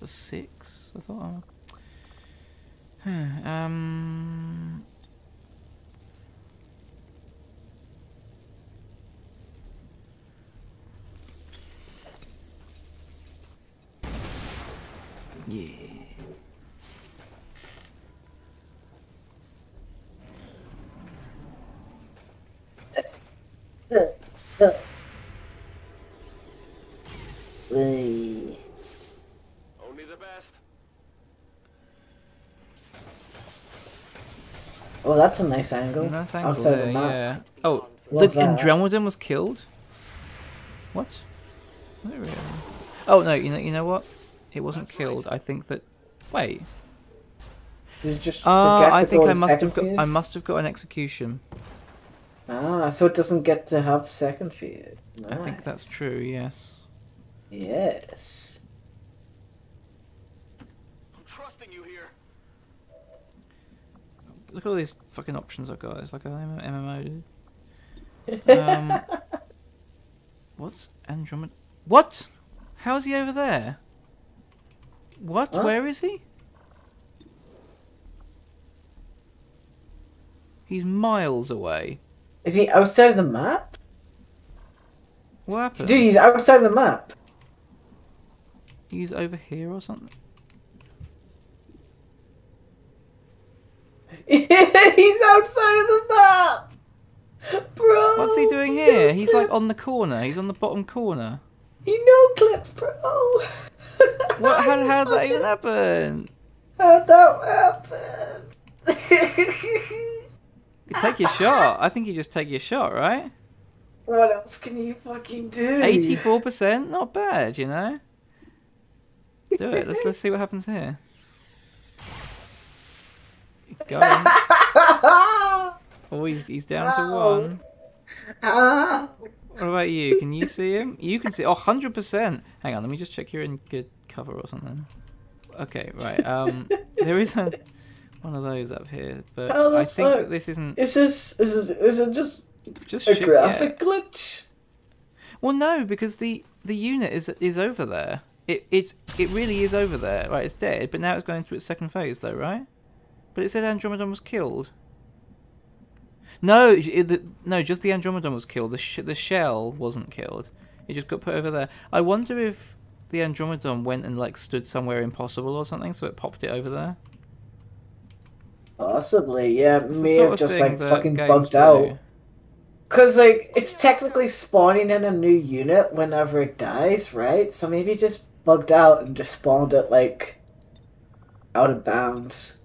the six. I thought. Oh. um. Yeah. Oh, that's a nice angle. Nice angle Outside there, the map. yeah. Oh, Love the that. Andromedon was killed. What? Really? Oh no, you know, you know what? It wasn't killed. I think that. Wait. Did just Ah, I think I must have second got. I must have got an execution. Ah, so it doesn't get to have second phase. I think that's true. Yes. Yes. I'm trusting you here. Look at all these fucking options I've got. It's like an MMO, dude. Um, what's Andromedon? What? How's he over there? What? Huh? Where is he? He's miles away. Is he outside of the map? What happened? Dude, he's outside of the map. He's over here or something. he's outside of the map. Bro. What's he doing here? no He's like on the corner. He's on the bottom corner. He no clipped, bro. What? How, how did that even happen? How'd that happen? You take your shot. I think you just take your shot, right? what else can you fucking do? Eighty-four percent, not bad, you know. Do it. Let's let's see what happens here. Go on. Oh, he, he's down to one. ah. What about you? Can you see him? You can see. Oh, 100 percent. Hang on, let me just check you're in good cover or something. Okay, right. Um, there is a, one of those up here, but How I think that this isn't Is this is it, is it just just a graphic glitch? Well, no, because the the unit is is over there. It it's it really is over there. Right, it's dead, but now it's going through its second phase, though, right? But it said Andromedon was killed. No, it, the, no, just the Andromedon was killed. The sh- the shell wasn't killed. It just got put over there. I wonder if the Andromedon went and like stood somewhere impossible or something, so it popped it over there. Possibly, yeah. It's May have just like fucking bugged do. out. Cause like it's technically spawning in a new unit whenever it dies, right? So maybe it just bugged out and just spawned it like out of bounds.